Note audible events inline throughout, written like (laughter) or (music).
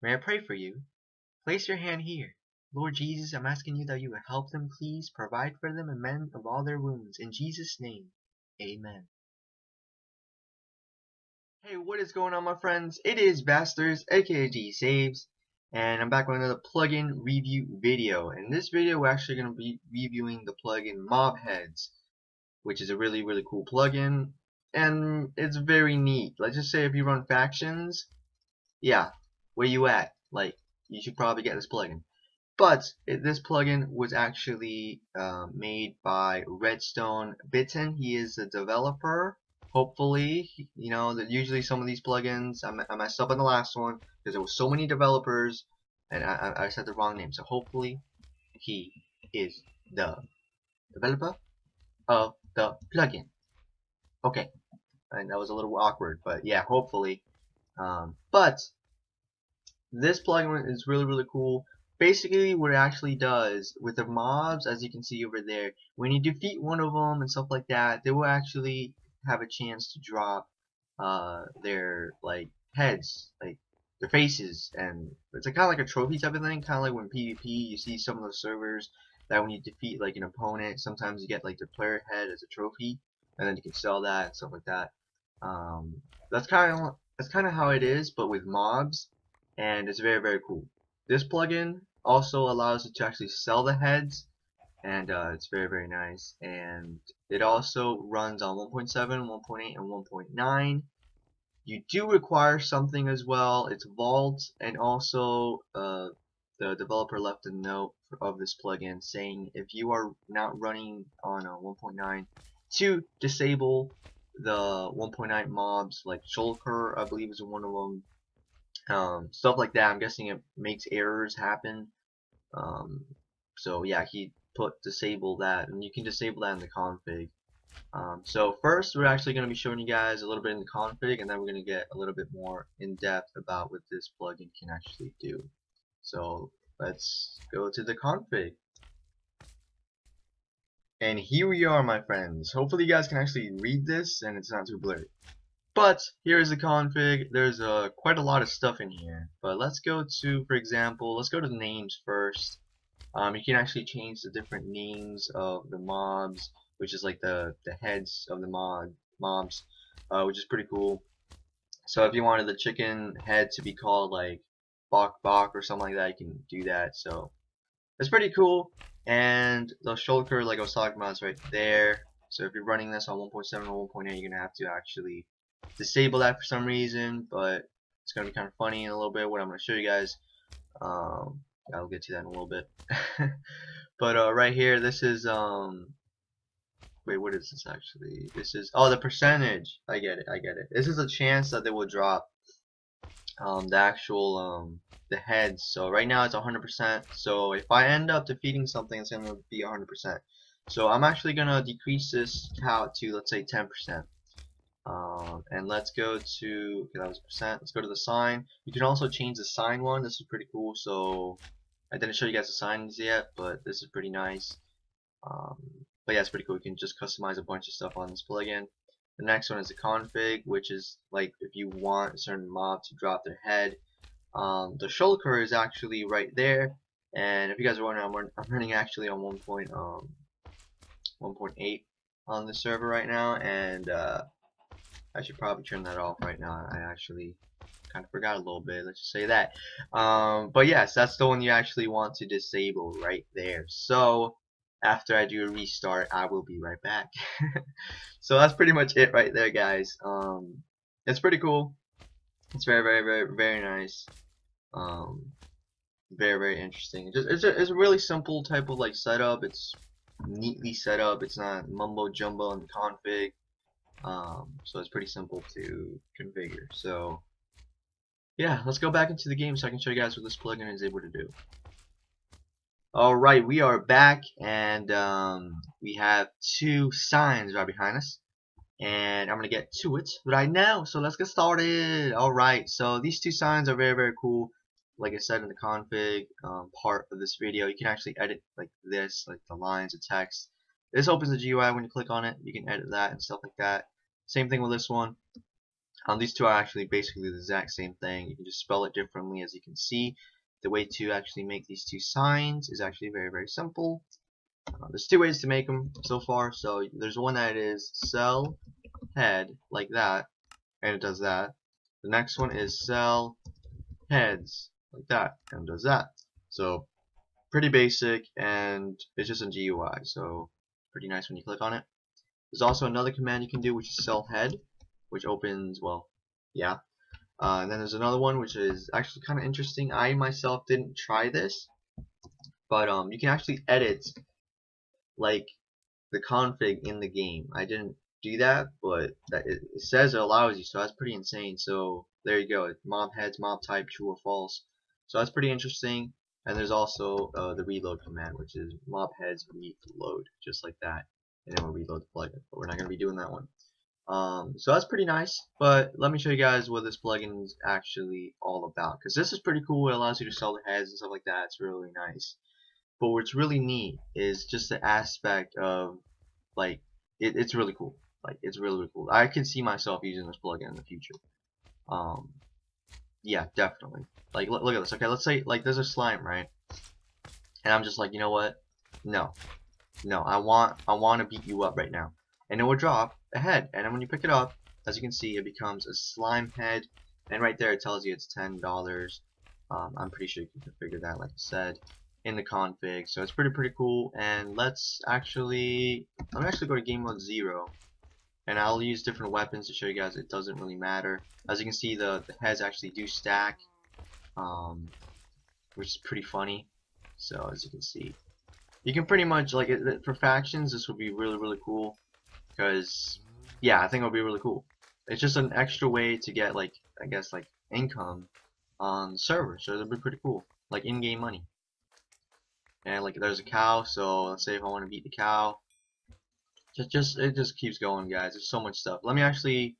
May I pray for you? Place your hand here. Lord Jesus, I'm asking you that you would help them, please. Provide for them and mend of all their wounds. In Jesus' name, amen. Hey, what is going on, my friends? It is Vasterz, aka G Saves, and I'm back with another plugin review video. In this video, we're actually going to be reviewing the plugin Mobheads, which is a really, really cool plugin, and it's very neat. Let's just say if you run factions, yeah, where you at? Like, you should probably get this plugin. But it, this plugin was actually uh, made by Redstone Bitten. He is a developer. Hopefully, you know that usually some of these plugins I, messed up on the last one because there were so many developers and I, I said the wrong name. So hopefully, he is the developer of the plugin. Okay, and that was a little awkward, but yeah, hopefully. Um, but this plugin is really really cool. Basically what it actually does with the mobs as you can see over there when you defeat one of them and stuff like that they will actually have a chance to drop uh, their like heads like their faces and it's kind of like a trophy type of thing kind of like when PvP you see some of the servers that when you defeat like an opponent sometimes you get like their player head as a trophy and then you can sell that and stuff like that. Um, that's kind of that's kind of how it is but with mobs and it's very very cool. This plugin also allows you to actually sell the heads and uh, it's very very nice. And it also runs on 1.7, 1.8 and 1.9 you do require something as well. It's Vault and also uh, the developer left a note of this plugin saying if you are not running on a 1.9 to disable the 1.9 mobs like Shulker I believe is one of them um, stuff like that. I'm guessing it makes errors happen. Um, so yeah, he put disable that, and you can disable that in the config. Um, so first, we're actually going to be showing you guys a little bit in the config, and then we're going to get a little bit more in depth about what this plugin can actually do. So let's go to the config. And here we are, my friends. Hopefully you guys can actually read this, and it's not too blurry. But here's the config. There's uh, quite a lot of stuff in here. But let's go to, for example, let's go to the names first. Um, you can actually change the different names of the mobs, which is like the the heads of the mod mobs, uh, which is pretty cool. So if you wanted the chicken head to be called like Bok Bok or something like that, you can do that. So it's pretty cool. And the shulker, like I was talking about, is right there. So if you're running this on 1.7 or 1.8, you're gonna have to actually disable that for some reason, but it's going to be kind of funny in a little bit what I'm going to show you guys. Um, I'll get to that in a little bit. (laughs) but uh, right here, this is, um, wait, what is this actually? This is, oh, the percentage. I get it, I get it. This is a chance that they will drop um, the actual, um, the heads. So right now it's 100%. So if I end up defeating something, it's going to be 100%. So I'm actually going to decrease this count to, let's say, 10%. Um, and let's go to, okay, that was percent. Let's go to the sign. You can also change the sign one. This is pretty cool. So I didn't show you guys the signs yet, but this is pretty nice. Um, but yeah, it's pretty cool. You can just customize a bunch of stuff on this plugin. The next one is the config, which is like if you want a certain mob to drop their head. Um, the shulker is actually right there. And if you guys are wondering, I'm, I'm running actually on 1.1.8 um, on the server right now, and uh, I should probably turn that off right now. I actually kind of forgot a little bit. Let's just say that. Um, but yes, that's the one you actually want to disable right there. So after I do a restart, I will be right back. (laughs) so that's pretty much it right there, guys. Um, it's pretty cool. It's very, very, very, very nice. Um, very, very interesting. It's a, it's a really simple type of like setup. It's neatly set up. It's not mumbo jumbo the config. Um, so it's pretty simple to configure. So yeah, let's go back into the game so I can show you guys what this plugin is able to do. Alright, we are back and um, we have two signs right behind us. And I'm going to get to it right now. So let's get started. Alright, so these two signs are very, very cool. Like I said in the config um, part of this video, you can actually edit like this, like the lines of text. This opens the GUI when you click on it. You can edit that and stuff like that. Same thing with this one. Um, these two are actually basically the exact same thing. You can just spell it differently as you can see. The way to actually make these two signs is actually very, very simple. Uh, there's two ways to make them so far. So there's one that is sell head like that, and it does that. The next one is sell heads like that, and does that. So pretty basic, and it's just in GUI. So pretty nice when you click on it. There's also another command you can do, which is sell head, which opens well, yeah. Uh, and then there's another one which is actually kind of interesting. I myself didn't try this, but um, you can actually edit like the config in the game. I didn't do that, but that it, it says it allows you, so that's pretty insane. So there you go, mob heads, mob type, true or false. So that's pretty interesting. And there's also uh, the reload command, which is mob heads reload, just like that. And then we'll reload the plugin, but we're not going to be doing that one. Um, so that's pretty nice, but let me show you guys what this plugin is actually all about. Because this is pretty cool, it allows you to sell the heads and stuff like that, it's really nice. But what's really neat is just the aspect of like it, it's really cool. Like it's really, really cool. I can see myself using this plugin in the future. Um, yeah, definitely. Like look, at this. Okay, let's say like there's a slime, right? And I'm just like, you know what? No, no. I want I want to beat you up right now. And it will drop a head. And then when you pick it up, as you can see, it becomes a slime head. And right there, it tells you it's ten dollars. Um, I'm pretty sure you can configure that, like I said in the config. So it's pretty pretty cool. And let's actually I'm actually go to game mode zero. And I'll use different weapons to show you guys it doesn't really matter. As you can see the, the heads actually do stack. Um, which is pretty funny. So as you can see. You can pretty much like it, for factions this would be really really cool. Because yeah, I think it'll be really cool. It's just an extra way to get like I guess like income on the server, so it'll be pretty cool. Like in-game money and like there's a cow so let's say if I want to beat the cow just just it just keeps going guys. There's so much stuff. Let me actually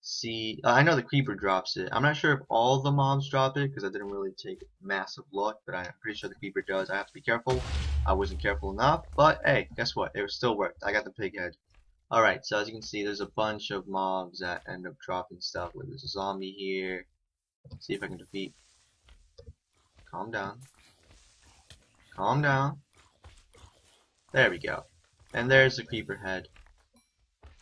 see uh, I know the creeper drops it. I'm not sure if all the mobs drop it because I didn't really take massive look but I'm pretty sure the creeper does. I have to be careful. I wasn't careful enough but hey guess what? It still worked I got the pig head. Alright so as you can see there's a bunch of mobs that end up dropping stuff. Like there's a zombie here. Let's see if I can defeat. Calm down. Calm down. There we go. And there's the creeper head.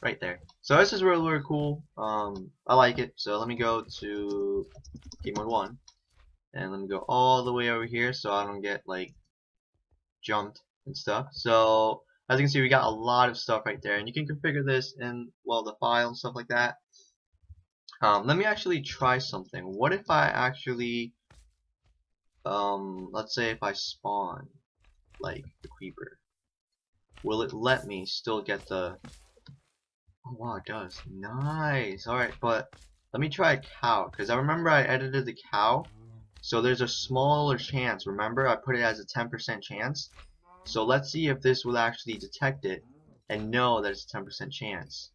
Right there. So this is really, really cool. Um, I like it. So let me go to game mode 1. And let me go all the way over here so I don't get, like, jumped and stuff. So, as you can see, we got a lot of stuff right there. And you can configure this in, well, the file and stuff like that. Um, let me actually try something. What if I actually um, let's say if I spawn like the creeper, will it let me still get the? Oh wow, it does. Nice. All right, but let me try a cow because I remember I edited the cow, so there's a smaller chance. Remember, I put it as a 10% chance. So let's see if this will actually detect it and know that it's a 10% chance.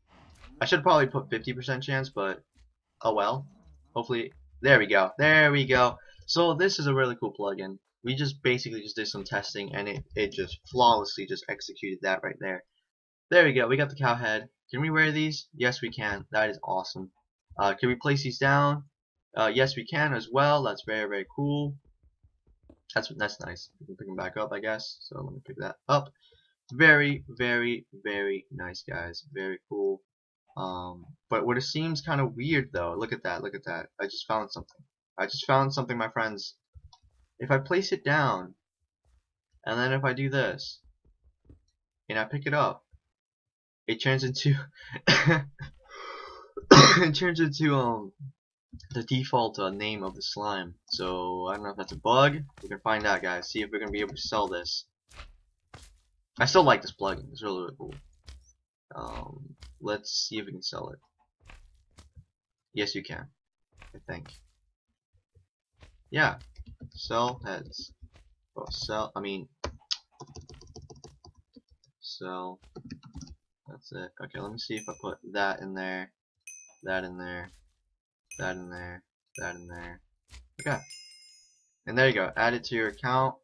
I should probably put 50% chance, but oh well. Hopefully, there we go. There we go. So this is a really cool plugin. We just basically just did some testing and it, it just flawlessly just executed that right there. There we go. We got the cow head. Can we wear these? Yes, we can. That is awesome. Uh, can we place these down? Uh, yes, we can as well. That's very, very cool. That's that's nice. We can pick them back up, I guess. So let me pick that up. Very, very, very nice, guys. Very cool. Um, but what it seems kind of weird, though. Look at that. Look at that. I just found something. I just found something, my friends. If I place it down, and then if I do this, and I pick it up, it turns into (coughs) it turns into um the default uh, name of the slime. So I don't know if that's a bug. We can find out, guys. See if we're gonna be able to sell this. I still like this plugin. It's really, really cool. Um, let's see if we can sell it. Yes, you can. I think. Yeah. Sell heads. Oh, sell, I mean, sell. That's it. Okay, let me see if I put that in there, that in there, that in there, that in there. Okay. And there you go. Add it to your account.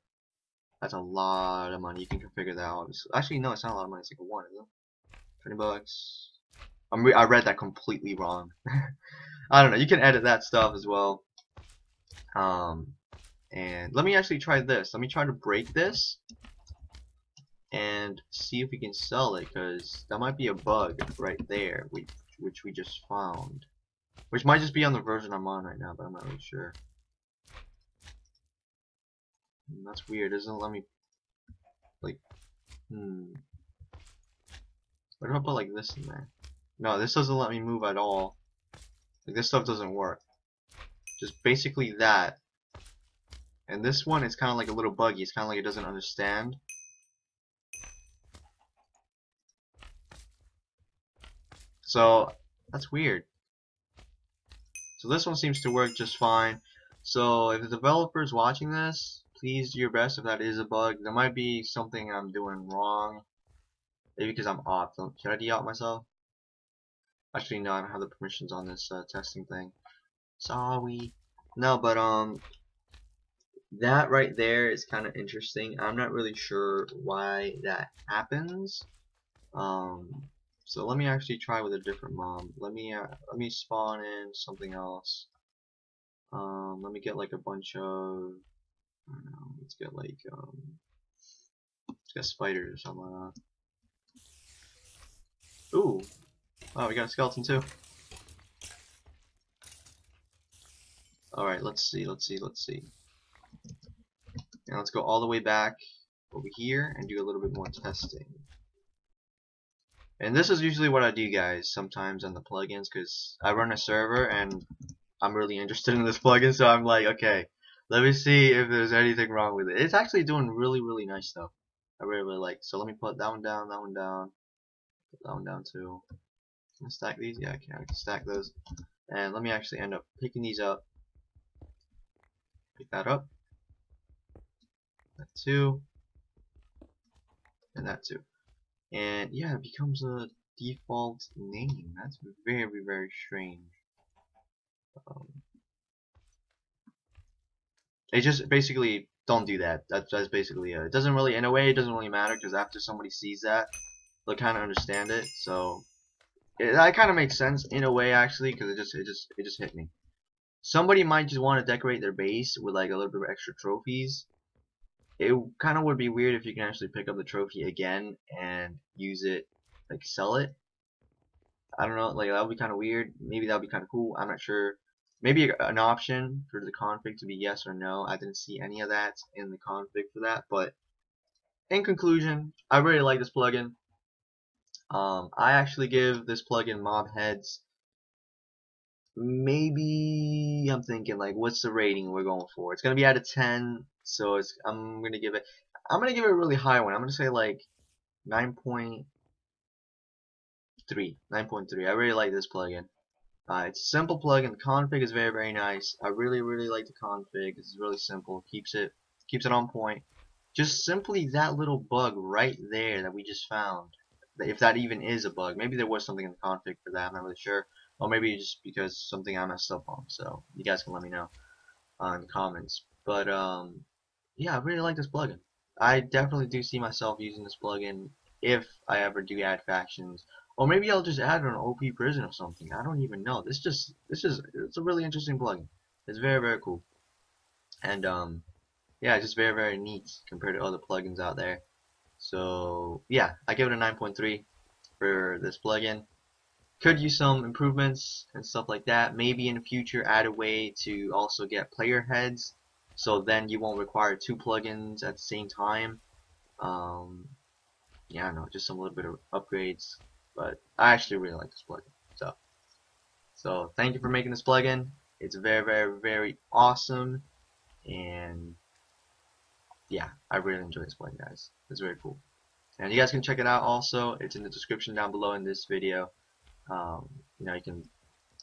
That's a lot of money. You can configure that obviously. Actually, no, it's not a lot of money. It's like a one, is it? 20 bucks. I'm I read that completely wrong. (laughs) I don't know. You can edit that stuff as well. Um, and let me actually try this. Let me try to break this and see if we can sell it because that might be a bug right there which, which we just found. Which might just be on the version I'm on right now, but I'm not really sure. Hmm, that's weird. It doesn't let me like hmm. What if I put like this in there? No, this doesn't let me move at all. Like this stuff doesn't work. Just basically that. And this one is kind of like a little buggy. It's kind of like it doesn't understand. So that's weird. So this one seems to work just fine. So if the developer is watching this, please do your best if that is a bug. There might be something I'm doing wrong. Maybe because I'm off. Should I de-out myself? Actually, no, I don't have the permissions on this uh, testing thing. Sorry. No, but um, that right there is kind of interesting. I'm not really sure why that happens. Um, so let me actually try with a different mom. Let me uh, let me spawn in something else. Um, let me get like a bunch of. I don't know. Let's get like um. Let's get spiders or something like that. Ooh. Oh, we got a skeleton too. Alright, let's see, let's see, let's see. Now let's go all the way back over here and do a little bit more testing. And this is usually what I do guys sometimes on the plugins because I run a server and I'm really interested (laughs) in this plugin so I'm like okay let me see if there's anything wrong with it. It's actually doing really really nice though. I really really like so let me put that one down, that one down, put that one down too. Can I stack these? Yeah I can, I can stack those. And let me actually end up picking these up. Pick that up. That too. And that too and yeah, it becomes a default name. That's very, very strange. Um, just basically don't do that. That's, that's basically it. It doesn't really, in a way, it doesn't really matter because after somebody sees that, they'll kind of understand it. So it, that kind of makes sense in a way, actually, because it just, it just, it just hit me. Somebody might just want to decorate their base with like a little bit of extra trophies, it kind of would be weird if you can actually pick up the trophy again and use it, like sell it. I don't know, like that would be kind of weird. Maybe that would be kind of cool. I'm not sure. Maybe an option for the config to be yes or no. I didn't see any of that in the config for that. But in conclusion, I really like this plugin. Um, I actually give this plugin mob heads maybe I'm thinking like what's the rating we're going for? It's gonna be out of 10 so it's I'm gonna give it I'm gonna give it a really high one. I'm gonna say like 9.3 9.3 I really like this plugin. Uh, it's a simple plugin. The config is very very nice. I really really like the config. It's really simple. Keeps it keeps it on point. Just simply that little bug right there that we just found. If that even is a bug. Maybe there was something in the config for that. I'm not really sure. Or maybe just because something I messed up on. So you guys can let me know uh, in the comments. But um, yeah, I really like this plugin. I definitely do see myself using this plugin if I ever do add factions. Or maybe I'll just add an OP prison or something. I don't even know. This just this is it's a really interesting plugin. It's very very cool. And um yeah, it's just very very neat compared to other plugins out there. So yeah, I give it a 9.3 for this plugin could use some improvements and stuff like that. Maybe in the future add a way to also get player heads so then you won't require two plugins at the same time. Um, yeah, know, just some little bit of upgrades. But I actually really like this plugin. So, so thank you for making this plugin. It's very, very, very awesome. And yeah, I really enjoy this plugin, guys. It's very cool. And you guys can check it out also. It's in the description down below in this video. Um, you know, you can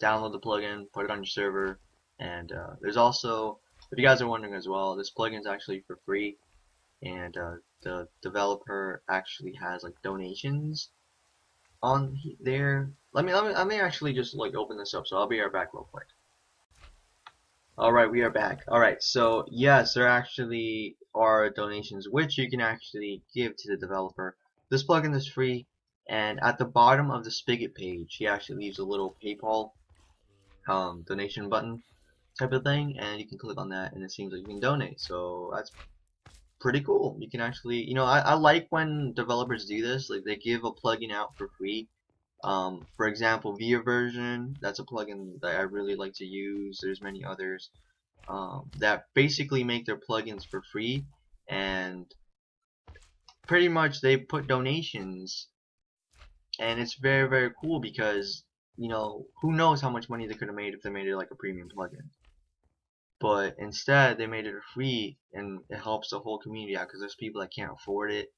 download the plugin, put it on your server, and uh, there's also, if you guys are wondering as well, this plugin is actually for free, and uh, the developer actually has like donations on there. Let me let me let me actually just like open this up. So I'll be right back real quick. Alright, we are back. Alright, so yes, there actually are donations which you can actually give to the developer. This plugin is free and at the bottom of the spigot page he actually leaves a little PayPal um, donation button type of thing, and you can click on that, and it seems like you can donate. So that's pretty cool. You can actually, you know, I, I like when developers do this. Like they give a plugin out for free. Um, for example, ViaVersion. That's a plugin that I really like to use. There's many others um, that basically make their plugins for free, and pretty much they put donations, and it's very very cool because you know who knows how much money they could have made if they made it like a premium plugin but instead they made it free and it helps the whole community out because there's people that can't afford it.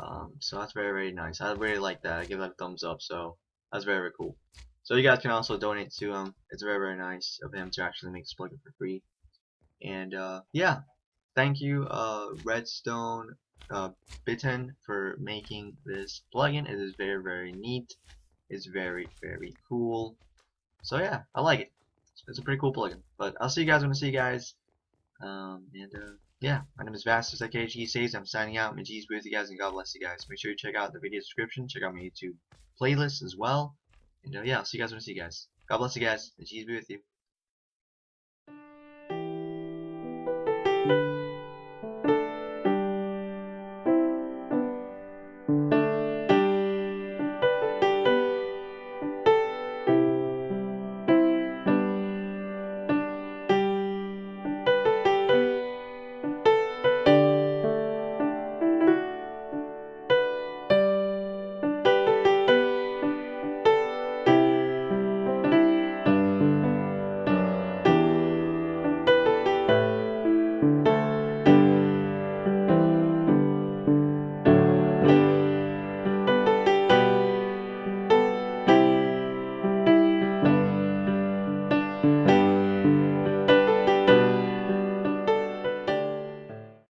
Um, so that's very very nice. I really like that. I give that a thumbs up so that's very very cool. So you guys can also donate to him. It's very very nice of him to actually make this plugin for free. And uh, yeah. Thank you uh, Redstone uh, Bitten for making this plugin. It is very very neat. It's very very cool. So yeah I like it it's a pretty cool plugin. But I'll see you guys when I see you guys. Um, and uh, yeah, my name is Vasterz AKG Saves. I'm signing out. My G's with you guys, and God bless you guys. Make sure you check out the video description. Check out my YouTube playlist as well. And uh, yeah, I'll see you guys when I see you guys. God bless you guys. And G's be with you.